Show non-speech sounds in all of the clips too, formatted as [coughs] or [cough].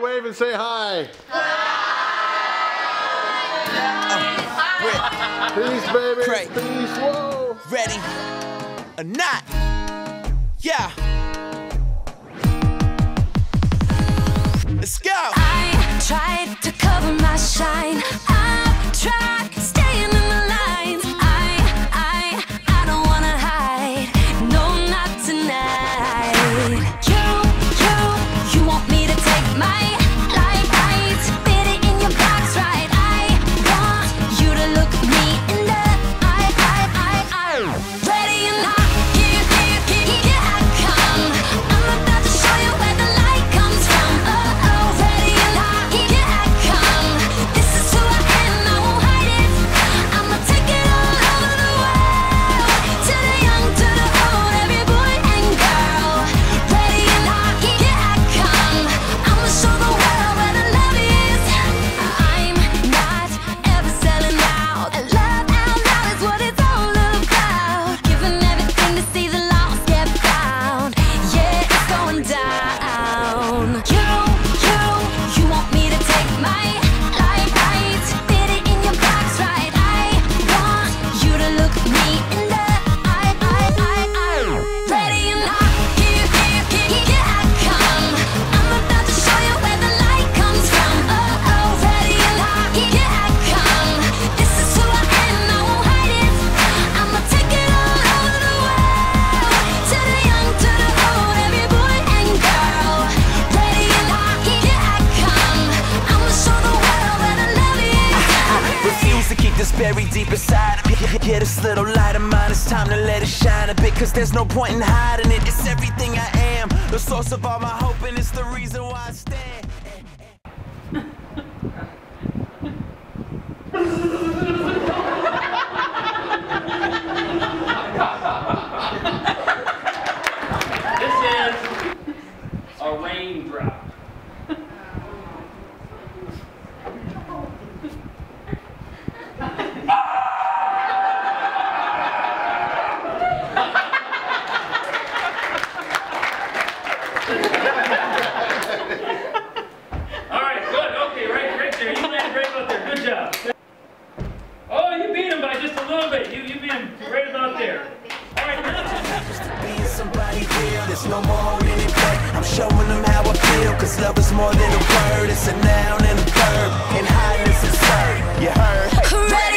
Wave and say hi. Hi. Peace, baby. Pray. Peace. Whoa. Ready or not? Yeah. Let's go. I tried to cover my shine. Get this little light of mine, it's time to let it shine a bit Cause there's no point in hiding it, it's everything I am. The source of all my hope and it's the reason why I stand. I'm showing them how I feel Cause love is more than a word It's a noun and a verb And highness is served You heard? Hooray!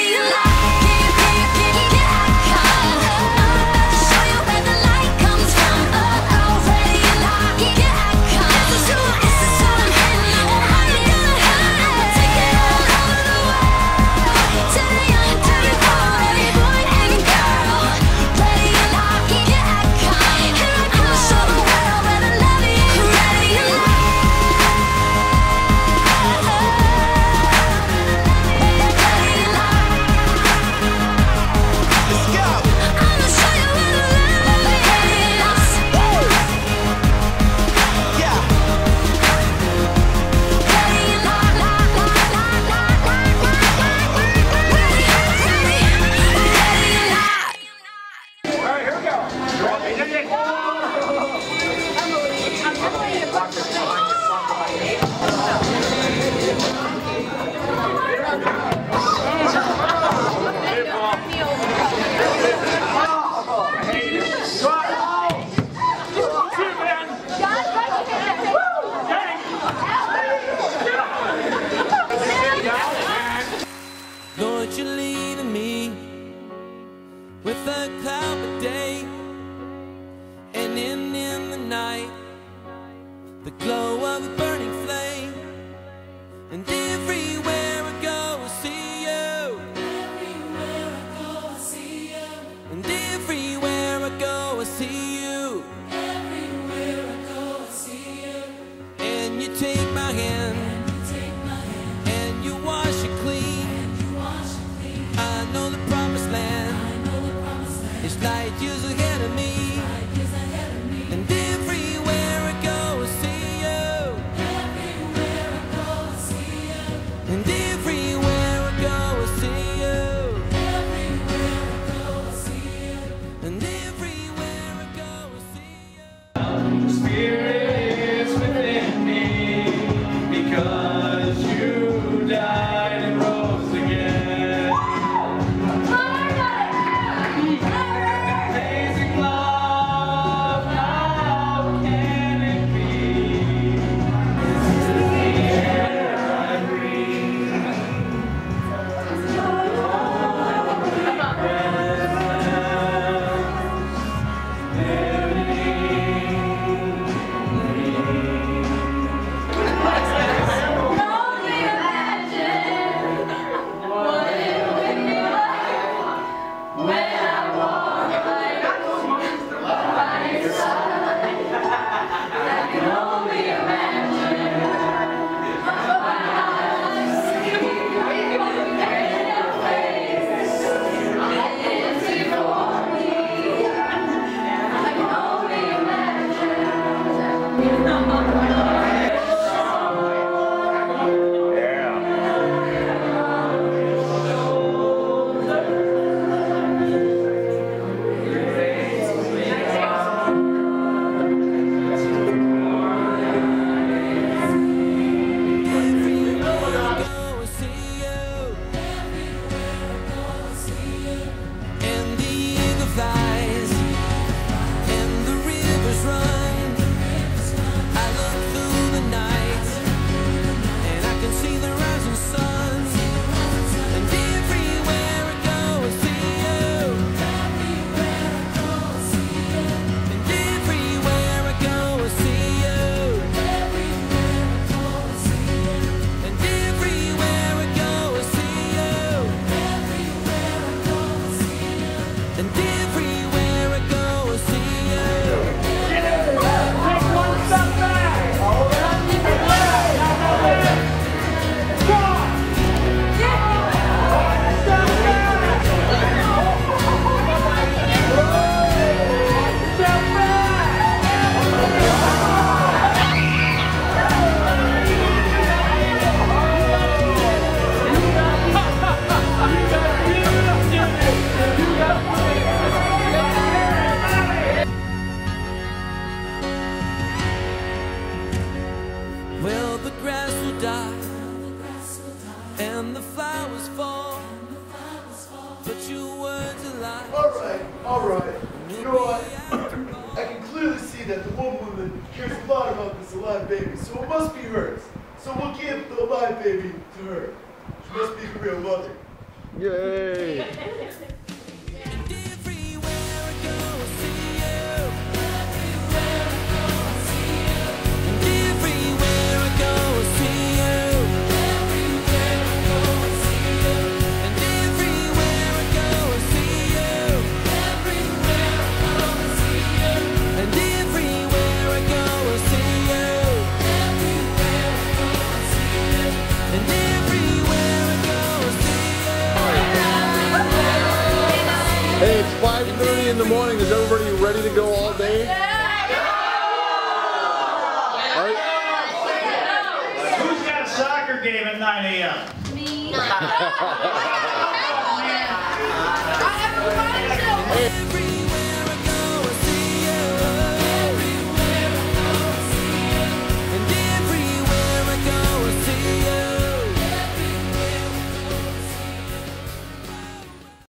the glow of a burning flame. And everywhere I go, I see you. Everywhere I go, I see you. And everywhere I go, I see you. that die, and the flowers fall. But. All right, all right. You know what? [coughs] I can clearly see that the one woman cares a lot about this alive baby, so it must be hers. So we'll give the alive baby to her. She must be her real mother. Yay! [laughs] Hey, it's 5.30 in the morning. Is everybody ready to go all day? Yeah! Right? Who's got a soccer game at 9 a.m.? Me. [laughs]